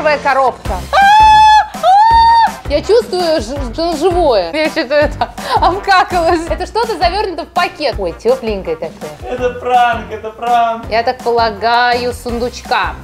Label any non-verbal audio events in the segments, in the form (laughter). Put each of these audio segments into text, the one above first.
первая коробка. Я чувствую, что оно живое. Я что-то это обкакалась. Это что-то завернуто в пакет. Ой, тепленькое такое. Это пранк, это пранк. Я так полагаю, сундучка.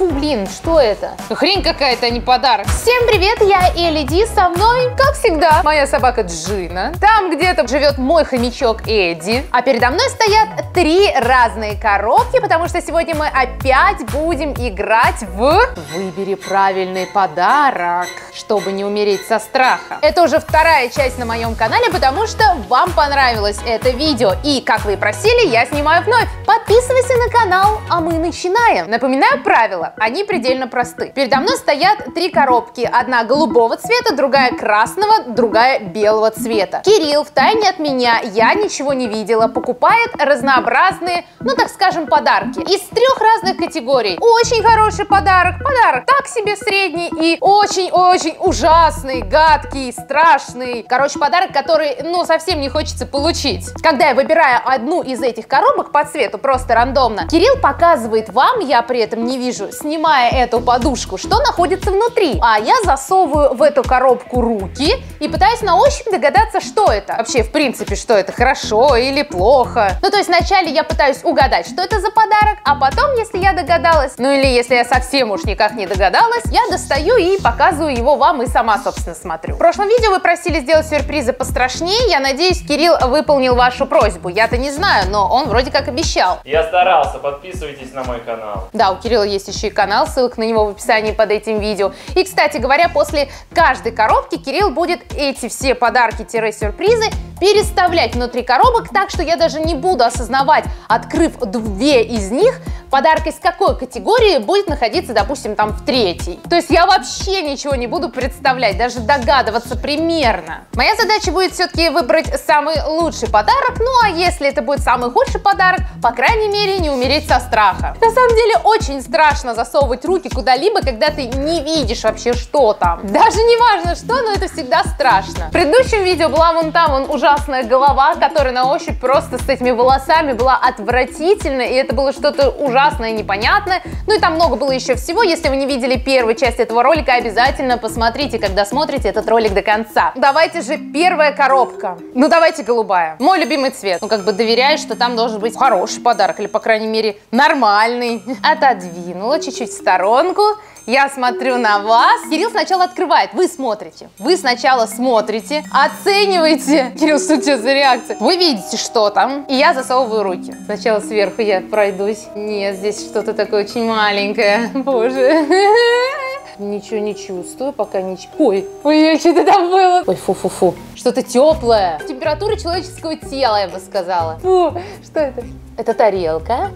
Фу, блин, что это? Хрень какая-то, а не подарок. Всем привет, я Элли Ди, со мной, как всегда, моя собака Джина. Там где-то живет мой хомячок Эдди. А передо мной стоят три разные коробки, потому что сегодня мы опять будем играть в «Выбери правильный подарок», чтобы не умереть со страха. Это уже вторая часть на моем канале, потому что вам понравилось это видео. И, как вы и просили, я снимаю вновь. Подписывайся на канал, а мы начинаем. Напоминаю правила они предельно просты. Передо мной стоят три коробки. Одна голубого цвета, другая красного, другая белого цвета. Кирилл в тайне от меня, я ничего не видела, покупает разнообразные, ну так скажем, подарки. Из трех разных категорий. Очень хороший подарок, подарок так себе средний и очень-очень ужасный, гадкий, страшный. Короче, подарок, который, ну, совсем не хочется получить. Когда я выбираю одну из этих коробок по цвету, просто рандомно, Кирилл показывает вам, я при этом не вижу, снимая эту подушку, что находится внутри. А я засовываю в эту коробку руки и пытаюсь на ощупь догадаться, что это. Вообще, в принципе, что это, хорошо или плохо. Ну, то есть вначале я пытаюсь угадать, что это за подарок, а потом, если я догадалась, ну или если я совсем уж никак не догадалась, я достаю и показываю его вам и сама, собственно, смотрю. В прошлом видео вы просили сделать сюрпризы пострашнее. Я надеюсь, Кирилл выполнил вашу просьбу. Я-то не знаю, но он вроде как обещал. Я старался, подписывайтесь на мой канал. Да, у Кирилла есть еще и канал, ссылка на него в описании под этим видео. И, кстати говоря, после каждой коробки Кирилл будет эти все подарки-сюрпризы переставлять внутри коробок так, что я даже не буду осознавать, открыв две из них, подарок из какой категории будет находиться, допустим, там в третьей. То есть я вообще ничего не буду представлять, даже догадываться примерно. Моя задача будет все-таки выбрать самый лучший подарок, ну а если это будет самый худший подарок, по крайней мере, не умереть со страха. На самом деле очень страшно засовывать руки куда-либо, когда ты не видишь вообще, что там. Даже не важно что, но это всегда страшно. В предыдущем видео была вон там вон ужасная голова, которая на ощупь просто с этими волосами была отвратительна, и это было что-то ужасное и непонятное. Ну и там много было еще всего. Если вы не видели первую часть этого ролика, обязательно посмотрите, когда смотрите этот ролик до конца. Давайте же первая коробка. Ну давайте голубая. Мой любимый цвет. Ну как бы доверяешь, что там должен быть хороший подарок, или по крайней мере нормальный. Отодвинула чуть-чуть в сторонку. Я смотрю на вас. Кирилл сначала открывает. Вы смотрите. Вы сначала смотрите, оцениваете. (laughs) Кирилл, что у тебя за реакция? Вы видите, что там. И я засовываю руки. Сначала сверху я пройдусь. Нет, здесь что-то такое очень маленькое. (laughs) Боже. (laughs) Ничего не чувствую, пока ничего. Ой, ой, что-то там было. Ой, фу-фу-фу. Что-то теплое. Температура человеческого тела, я бы сказала. Фу, что это? Это тарелка.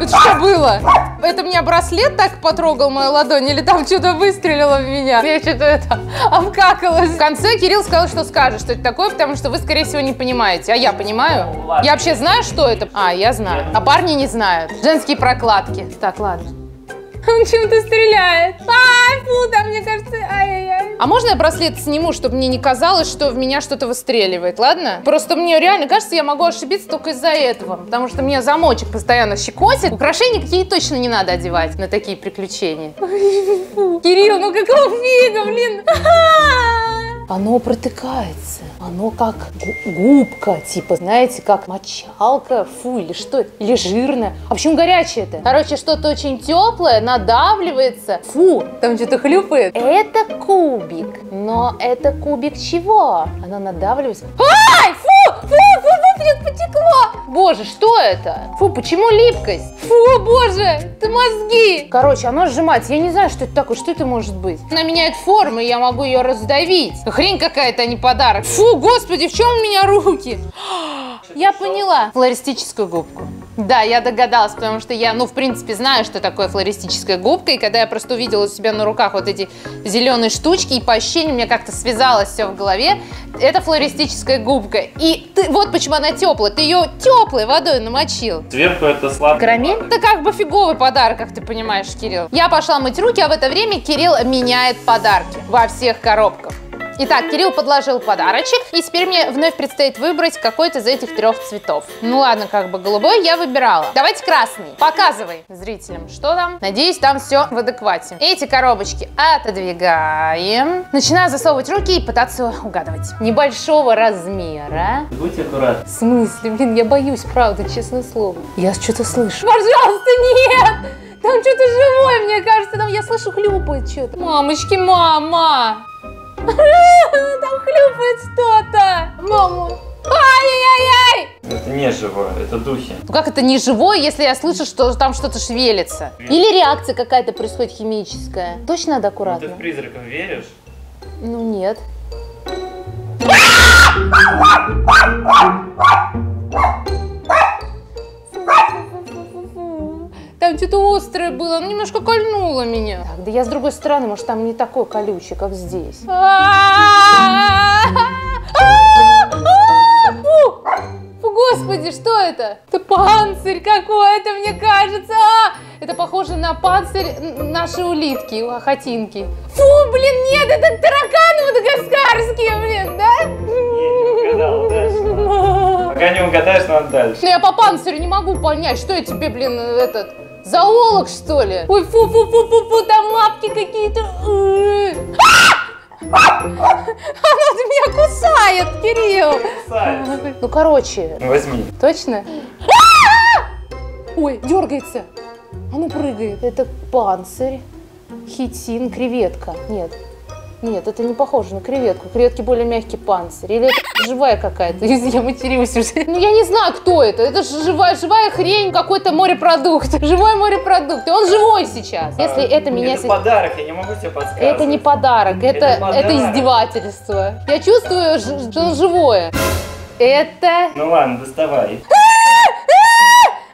Это что было? Это меня браслет так потрогал мою ладонь или там что-то выстрелило в меня? Я что-то это обкакалась. В конце Кирилл сказал, что скажет, что это такое, потому что вы, скорее всего, не понимаете. А я понимаю. Я вообще знаю, что это? А, я знаю. А парни не знают. Женские прокладки. Так, ладно. Он чем-то стреляет. Ай, фу, там, мне кажется, ай-яй-яй. А можно я браслет сниму, чтобы мне не казалось, что в меня что-то выстреливает, ладно? Просто мне реально кажется, я могу ошибиться только из-за этого. Потому что меня замочек постоянно щекотит. Украшения какие точно не надо одевать на такие приключения. Кирилл, ну какого фига, блин? (laughs) Оно протыкается. Оно как губка, типа, знаете, как мочалка, фу, или что это? Или жирное. А почему горячее это? Короче, что-то очень теплое, надавливается. Фу, там что-то хлюпает. Это кубик. Но это кубик чего? Оно надавливается. Ай, фу, фу, потекло. Боже, что это? Фу, почему липкость? Фу, боже, это мозги. Короче, оно сжимается. Я не знаю, что это такое, что это может быть. Она меняет форму, и я могу ее раздавить. Хрень какая-то, а не подарок. Фу, господи, в чем у меня руки? (gasps) Я поняла. Флористическую губку. Да, я догадалась, потому что я, ну, в принципе, знаю, что такое флористическая губка, и когда я просто увидела у себя на руках вот эти зеленые штучки, и по ощущениям мне как-то связалось все в голове, это флористическая губка. И ты, вот почему она теплая, ты ее теплой водой намочил. Сверху это сладкий Карамель? Это как бы фиговый подарок, как ты понимаешь, Кирилл. Я пошла мыть руки, а в это время Кирилл меняет подарки во всех коробках. Итак, Кирилл подложил подарочек, и теперь мне вновь предстоит выбрать какой-то из этих трех цветов. Ну ладно, как бы голубой я выбирала. Давайте красный. Показывай зрителям, что там. Надеюсь, там все в адеквате. Эти коробочки отодвигаем. Начинаю засовывать руки и пытаться угадывать. Небольшого размера. Будьте аккуратны. В смысле? Блин, я боюсь, правда, честное слово. Я что-то слышу. Пожалуйста, нет! Там что-то живое, мне кажется. Там я слышу хлюпает что-то. Мамочки, мама! Там хлюпает что-то. Мама. Ай-яй-яй-яй! Это не живое, это духи. Ну как это не живое, если я слышу, что там что-то шевелится? Или реакция какая-то происходит химическая? Точно надо Ну, ты аккуратно? в призраков веришь? Ну нет. Что-то острое было, оно немножко кольнуло меня. Так, да я с другой стороны, может, там не такой колючий, как здесь. Господи, что это? Это панцирь какой-то, мне кажется. А! Это похоже на панцирь нашей улитки, охотинки. Фу, блин, нет, это тараканы мадагаскарские, блин, да? Пока не угадаешь, надо дальше. Ну я по панцирю не могу понять, что я тебе, блин, этот, зоолог, что ли? Ой, фу-фу-фу-фу-фу, там лапки какие-то. Она меня кусает, Кирилл. Кусается. Ну, короче, Возьми. точно? Ой, дергается. Оно прыгает. Это панцирь, хитин, креветка. Нет. Нет, это не похоже на креветку. Креветки более мягкий панцирь. Или это живая какая-то. (laughs) Я матерюсь уже. Ну, я не знаю, кто это. Это же живая, живая хрень, какой-то морепродукт. (laughs) Живой морепродукт. И он живой сейчас. Если это меня... Это подарок, я не могу тебе подсказывать. Это не подарок, это, Это подарок. это издевательство. Я чувствую, что он живое. Это... Ну ладно, доставай. (laughs)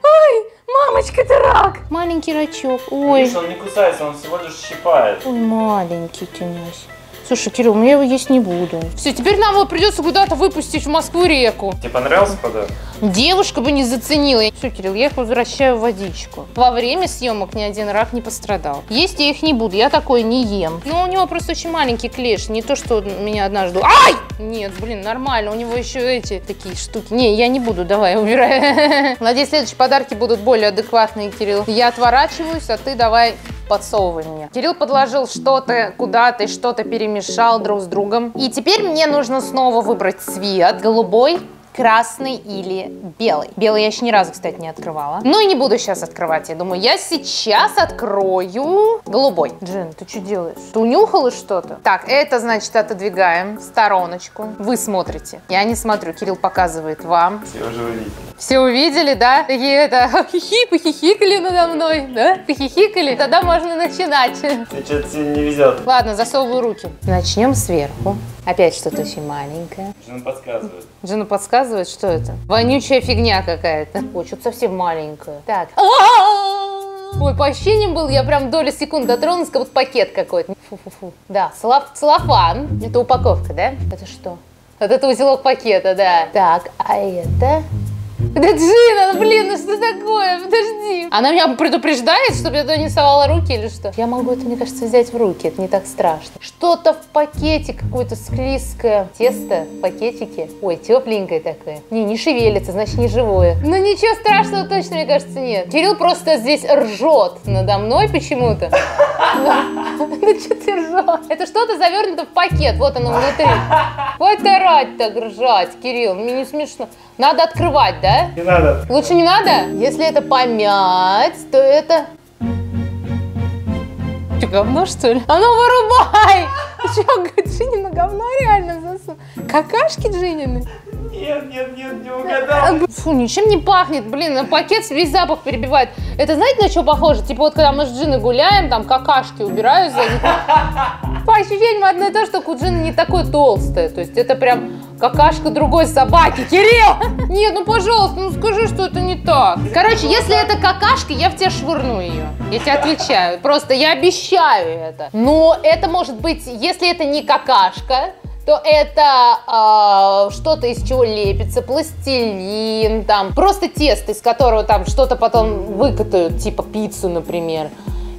Ой, мамочка, это рак. Маленький рачок. Ой. Видишь, он не кусается, он всего лишь щипает. Ой, маленький тянусь. Слушай, Кирилл, я его есть не буду. Все, теперь нам его придется куда-то выпустить в Москву-реку. Тебе понравился подарок? Девушка бы не заценила. Все, Кирилл, я их возвращаю в водичку. Во время съемок ни один рак не пострадал. Есть я их не буду, я такое не ем. Ну, у него просто очень маленький клеш, не то, что меня однажды... Ай! Нет, блин, нормально, у него еще эти такие штуки. Не, я не буду, давай, убирай. (laughs) Надеюсь, следующие подарки будут более адекватные, Кирилл. Я отворачиваюсь, а ты давай подсовывай мне. Кирилл подложил что-то куда-то и что-то перемешал друг с другом. И теперь мне нужно снова выбрать цвет. Голубой, красный или белый. Белый я еще ни разу, кстати, не открывала. Ну и не буду сейчас открывать. Я думаю, я сейчас открою голубой. Джин, ты что делаешь? Ты унюхала что-то? Так, это, значит, отодвигаем в стороночку. Вы смотрите. Я не смотрю. Кирилл показывает вам. Все уже увидели. Все увидели, да? Такие это, хихи, похихикали надо мной, да? Похихикали? Тогда можно начинать. Ты что-то не везет. Ладно, засовываю руки. Начнем сверху. Опять что-то очень маленькое. Жена подсказывает. Жена подсказывает, что это? Вонючая фигня какая-то. Ой, что-то совсем маленькое. Так. Ой, по ощущениям был, я прям доли секунд дотронулась, как будто пакет какой-то. Фу-фу-фу. Да, целлоф- целлофан. Это упаковка, да? Это что? Вот это узелок пакета, да. Так, а это? Да Джина, ну блин, ну что такое? Подожди. Она меня предупреждает, чтобы я туда не совала руки или что? Я могу это, мне кажется, взять в руки, это не так страшно. Что-то в пакете, какое-то склизкое. Тесто в пакетике. Ой, тепленькое такое. Не, не шевелится, значит не живое. Ну ничего страшного точно, мне кажется, нет. Кирилл просто здесь ржет надо мной почему-то. Ну что ты ржешь? Это что-то завернуто в пакет, вот оно внутри. Хватит орать так ржать, Кирилл, мне не смешно. Надо открывать, да? Не надо. Лучше не надо? Если это помять, то это... Ты говно, что ли? А ну вырубай! (laughs) Ты что, Джинни на говно реально засунул? Какашки Джинины? Нет, нет, нет, не угадал. Фу, ничем не пахнет, блин, пакет весь запах перебивает. Это знаете, на что похоже? Типа вот когда мы с Джиной гуляем, там какашки убираю за них. По ощущениям одно и то, что у Джины не такое толстое. То есть это прям какашка другой собаки. Кирилл! Нет, ну пожалуйста, ну скажи, что это не так. Короче, если это какашка, я в тебя швырну ее. Я тебе отвечаю. Просто я обещаю это. Но это может быть, если это не какашка, то это а, что-то из чего лепится, пластилин, там просто тесто, из которого там что-то потом выкатают, типа пиццу, например.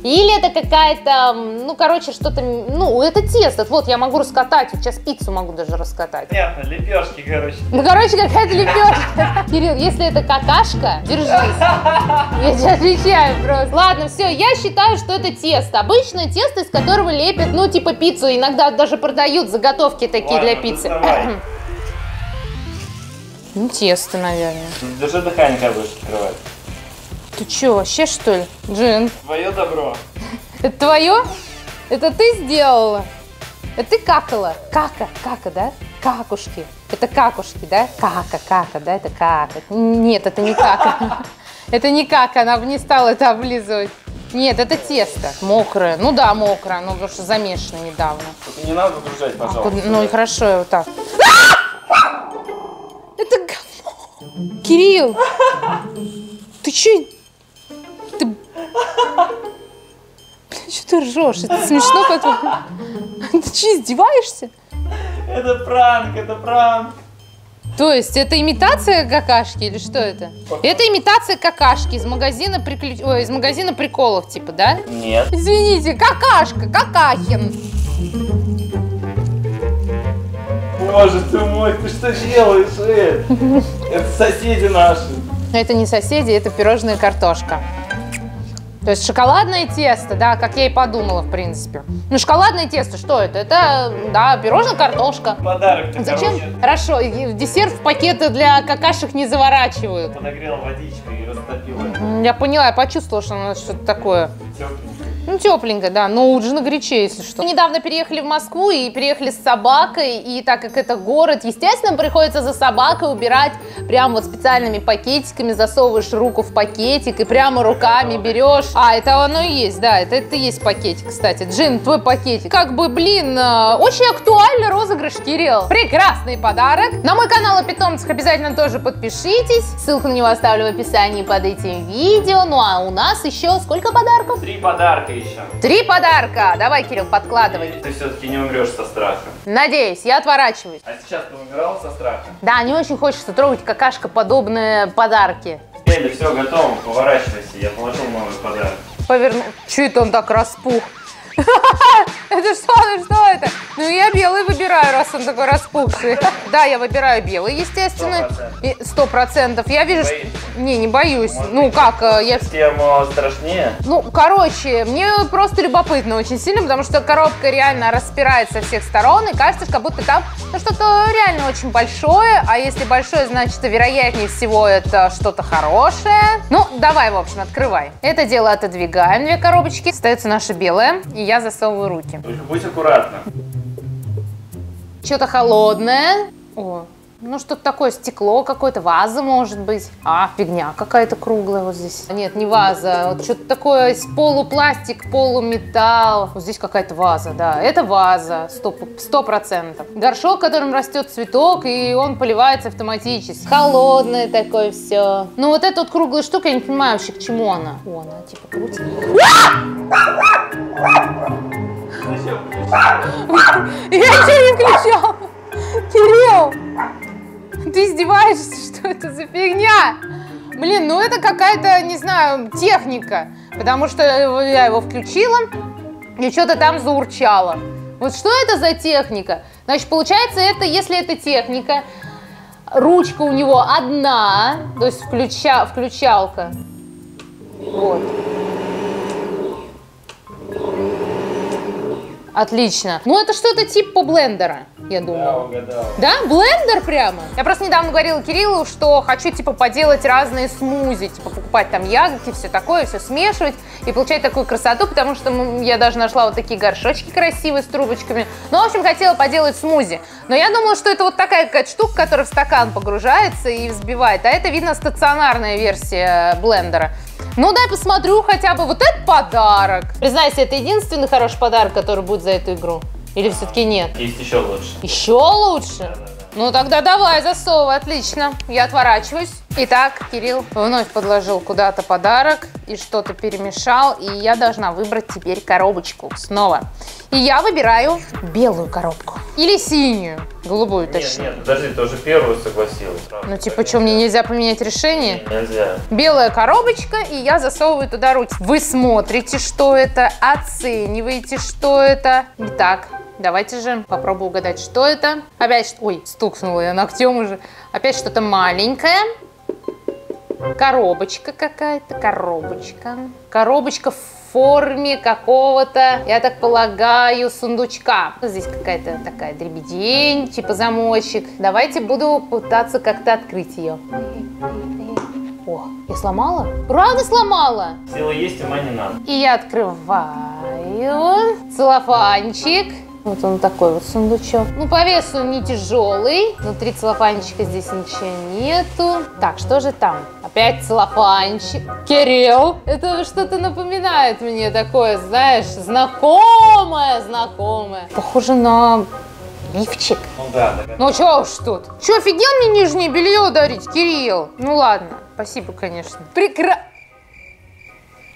Или это какая-то, ну, короче, что-то, ну, это тесто. Вот, я могу раскатать, вот сейчас пиццу могу даже раскатать. Понятно, лепешки, короче. Ну, короче, какая-то лепешка. Кирилл, если это какашка, держись. Я тебе отвечаю просто. Ладно, все, я считаю, что это тесто. Обычное тесто, из которого лепят, ну, типа пиццу. Иногда даже продают заготовки такие Ладно, для пиццы. доставай. Ну, тесто, наверное. Держи дыхание, как будешь открывать. Ты что, вообще что ли? Джин, Твое добро. это твое? Это ты сделала? Это ты какала? Кака, кака, да? Какушки. Это какушки, да? Кака, кака, да? Это кака. Нет, это не кака. Это не кака, она бы не стала это облизывать. Нет, это тесто. Мокрое. Ну да, мокрое, ну потому что замешано недавно. Не надо выгружать, А пожалуйста. куда- Ну и хорошо, я вот так. Это говно. Кирилл, ты че? Блин, что ты ржешь? Это смешно, потом. Ты че, издеваешься? Это пранк, это пранк. То есть это имитация какашки или что это? Это имитация какашки из магазина, приключ... Ой, из магазина приколов, типа, да? Нет. Извините, какашка, какахин. Боже ты мой, ты что делаешь, Эль? Это соседи наши. Это не соседи, это пирожная картошка. То есть шоколадное тесто, да, как я и подумала, в принципе. Ну, шоколадное тесто, что это? Это, да, пирожная картошка. Подарок-то, Зачем? короче. Хорошо, и десерт в пакеты для какашек не заворачивают. Подогрел водичкой и растопил. Я поняла, я почувствовала, что оно что-то такое. Тепленький. Ну, тепленько, да, но лучше на горячее, если что. Мы недавно переехали в Москву и переехали с собакой, и так как это город, естественно, приходится за собакой убирать прям вот специальными пакетиками, засовываешь руку в пакетик и прямо руками берешь. А, это оно и есть, да, это, это есть пакетик, кстати. Джин, твой пакетик. Как бы, блин, э, очень актуальный розыгрыш, Кирилл. Прекрасный подарок. На мой канал о питомцах обязательно тоже подпишитесь. Ссылку на него оставлю в описании под этим видео. Ну а у нас еще сколько подарков? Три подарка еще. Три подарка. Давай, Кирилл, подкладывай. Ты все-таки не умрешь со страха. Надеюсь, я отворачиваюсь. А сейчас ты умирал со страха? Да, не очень хочется трогать какашка подобные подарки. Элли, все готово, поворачивайся, я положил новый подарок. Поверну. Это он так распух? (laughs) Это что? Ну что это? Ну я белый выбираю, раз он такой распухший. Да, я выбираю белый, естественно. Сто процентов. Я вижу, что... Не, не боюсь. Может Ну быть, как, э, я... Тема страшнее? Ну, короче, мне просто любопытно очень сильно, потому что коробка реально распирается со всех сторон, и кажется, как будто там ну, что-то реально очень большое, а если большое, значит, вероятнее всего это что-то хорошее. Ну, давай, в общем, открывай. Это дело отодвигаем, две коробочки. Остается наша белая, и я засовываю руки. Будь аккуратна. Что-то холодное. О, ну что-то такое, стекло какое-то, ваза может быть. А, фигня какая-то круглая вот здесь. Нет, не ваза, вот что-то такое, полупластик, полуметалл. Вот здесь какая-то ваза, да, это ваза, сто процентов. Горшок, в котором растет цветок, и он поливается автоматически. Холодное такое все. Ну вот эта вот круглая штука, я не понимаю вообще, к чему она. О, она типа крутится. Я ничего не включал. Кирилл, ты издеваешься? Что это за фигня? Блин, ну это какая-то, не знаю, техника. Потому что я его включила, и что-то там заурчало. Вот что это за техника? Значит, получается, это, если это техника, ручка у него одна, то есть включа, включалка. Вот. Отлично. Ну, это что-то типа блендера, я думаю. Да, угадал. Да, блендер прямо. Я просто недавно говорила Кириллу, что хочу типа поделать разные смузи, типа покупать там ягодки, все такое, все смешивать и получать такую красоту, потому что я даже нашла вот такие горшочки красивые с трубочками. Ну, в общем, хотела поделать смузи. Но я думала, что это вот такая какая-то штука, которая в стакан погружается и взбивает. А это, видно, стационарная версия блендера. Ну, дай посмотрю хотя бы. Вот это подарок. Признайся, это единственный хороший подарок, который будет за эту игру? Или все-таки нет? Есть еще лучше. Еще лучше? Ну тогда давай, засовывай, отлично. Я отворачиваюсь. Итак, Кирилл вновь подложил куда-то подарок и что-то перемешал, и я должна выбрать теперь коробочку снова. И я выбираю белую коробку. Или синюю, голубую Нет, точнее. нет, подожди, ты уже первую согласилась. сразу. Ну типа, что, мне нельзя поменять решение? Нельзя. Белая коробочка, и я засовываю туда руки. Вы смотрите, что это, оцениваете, что это. Итак, давайте же попробую угадать, что это. Опять, ш- ой, стукнула я ногтем уже. Опять что-то маленькое. Коробочка какая-то, коробочка. Коробочка в форме какого-то, я так полагаю, сундучка. Здесь какая-то такая дребедень, типа замочек. Давайте буду пытаться как-то открыть ее. О, я сломала? Правда сломала? Сила есть, ума не надо. И я открываю целлофанчик. Вот он такой вот сундучок. Ну, по весу не тяжелый. Внутри целлофанчика здесь ничего нету. Так, что же там? Опять целлофанчик. Кирилл, это что-то напоминает мне такое, знаешь, знакомое, знакомое. Похоже на лифчик. Ну да. Ну чё уж тут? Чё, офигел мне нижнее белье дарить, Кирилл? Ну ладно, спасибо, конечно. Прекра...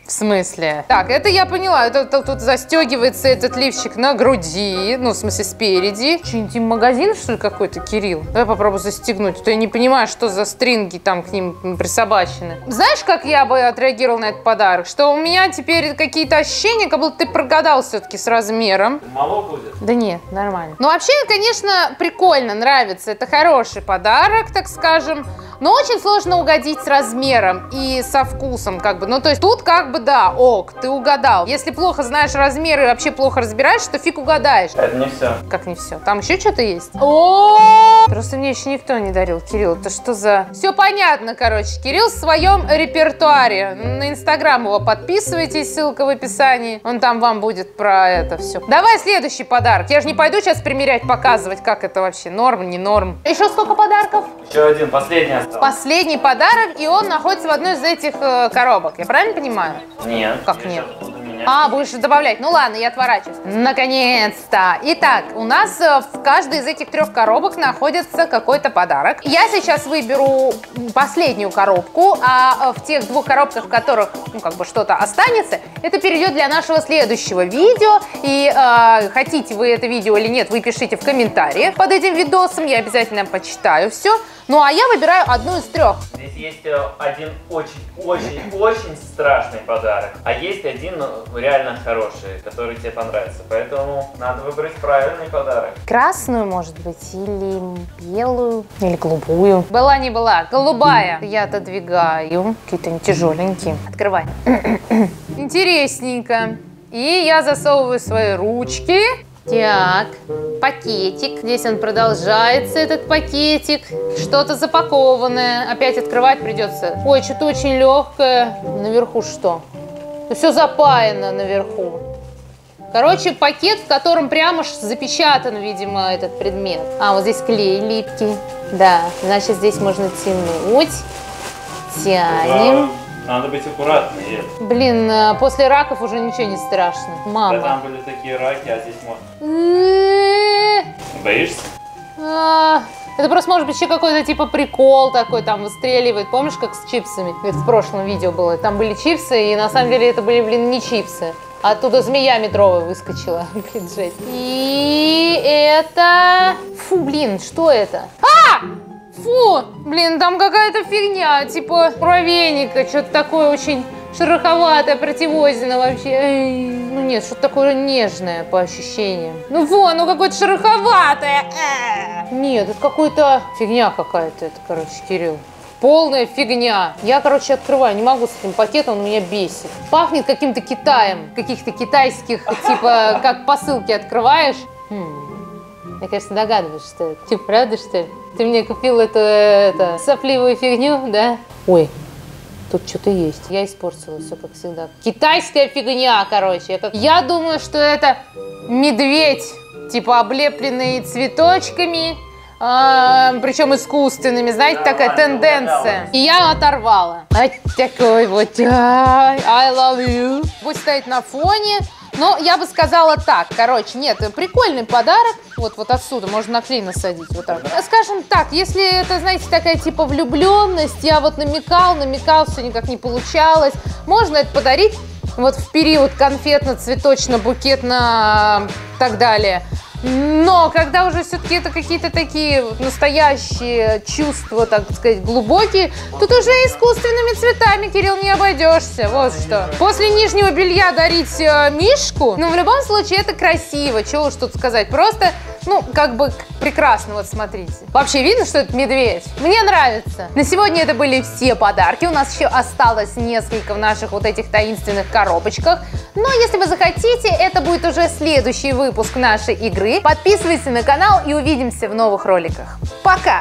В смысле? Так, это я поняла. Это, это тут застегивается этот лифчик на груди. Ну, в смысле, спереди. Что, интим-магазин, что ли, какой-то, Кирилл? Давай попробую застегнуть. А то я не понимаю, что за стринги там к ним присобачены. Знаешь, как я бы отреагировал на этот подарок? Что у меня теперь какие-то ощущения, как будто ты прогадал все-таки с размером. Мало будет? Да нет, нормально. Ну, вообще, конечно, прикольно, нравится. Это хороший подарок, так скажем. Но очень сложно угодить с размером и со вкусом, как бы. Ну, то есть тут как бы да, ок, ты угадал. Если плохо знаешь размеры и вообще плохо разбираешься, то фиг угадаешь. Это не все. Как не все. Там еще что-то есть? О! Просто мне еще никто не дарил, Кирилл. Это что за... Все понятно, короче. Кирилл в своем репертуаре. На Инстаграм его подписывайтесь, ссылка в описании. Он там вам будет про это все. Давай следующий подарок. Я же не пойду сейчас примерять, показывать, как это вообще, норм, не норм. Еще сколько подарков? Еще один, последний остался. Последний подарок, и он находится в одной из этих э, коробок. Я правильно понимаю? Нет. Как я нет? А, будешь добавлять. Ну ладно, я отворачиваюсь. Наконец-то. Итак, у нас э, в каждой из этих трех коробок находится какой-то подарок. Я сейчас выберу последнюю коробку, а э, в тех двух коробках, в которых, ну, как бы что-то останется, это перейдет для нашего следующего видео. И э, хотите вы это видео или нет, вы пишите в комментариях под этим видосом, я обязательно почитаю все. Ну, а я выбираю одну из трех. Здесь есть э, один очень-очень-очень страшный подарок, а есть один ну, реально хороший, который тебе понравится. Поэтому надо выбрать правильный подарок. Красную, может быть, или белую, или голубую. Была не была, голубая. Я отодвигаю. Какие-то они тяжеленькие. Открывай. Интересненько. И я засовываю свои ручки. Так, пакетик. Здесь он продолжается, этот пакетик. Что-то запакованное. Опять открывать придется. Ой, что-то очень легкое. Наверху что? Все запаяно наверху. Короче, пакет, в котором прямо запечатан, видимо, этот предмет. А, вот здесь клей липкий. Да, значит, здесь можно тянуть. Тянем. Да, Надо быть аккуратной. Блин, э, после раков уже ничего не страшно. Да, Мама. там были такие раки, а здесь можно. Э, Боишься? а, Это просто может быть еще какой-то типа прикол такой, там выстреливает. Помнишь, как с чипсами? Это в прошлом видео было. Там были чипсы, и на самом деле это были, блин, не чипсы. Оттуда змея метровая выскочила. (laughs) Блин, жесть. И это... Фу, блин, что это? А! Фу! Блин, там какая-то фигня, типа муравейника, что-то такое очень шероховатое, противозина вообще. Эй, Ну нет, что-то такое нежное по ощущениям. Ну вон, ну какое-то шероховатое. Э. Нет, это какой-то фигня какая-то, это, короче, Кирилл. Полная фигня. Я, короче, открываю, не могу с этим пакетом, он меня бесит. Пахнет каким-то Китаем, каких-то китайских, типа, как посылки открываешь. Хм. Я, конечно, догадываюсь, что это. Типа, правда, что ли? Ты мне купил эту, это, сопливую фигню, да? Ой, тут что-то есть. Я испортила все, как всегда. Китайская фигня, короче. Я, как... я думаю, что это медведь, типа, облепленный цветочками, а, причем искусственными, знаете, такая тенденция. И я оторвала. А такой вот, I love you. Будет стоять на фоне, Но я бы сказала так, короче, нет, прикольный подарок. Вот, вот отсюда можно на клей насадить, вот так. Скажем так, если это, знаете, такая типа влюбленность, я вот намекал, намекал, все никак не получалось, можно это подарить вот в период конфетно-цветочно-букетно так далее. Но когда уже все-таки это какие-то такие настоящие чувства, так сказать, глубокие, тут уже искусственными цветами, Кирилл, не обойдешься. Вот что. После нижнего белья дарить э, мишку, ну, в любом случае, это красиво. Чего уж тут сказать. Просто ну, как бы прекрасно, вот смотрите. Вообще видно, что это медведь? Мне нравится. На сегодня это были все подарки. У нас еще осталось несколько в наших вот этих таинственных коробочках. Но если вы захотите, это будет уже следующий выпуск нашей игры. Подписывайтесь на канал и увидимся в новых роликах. Пока!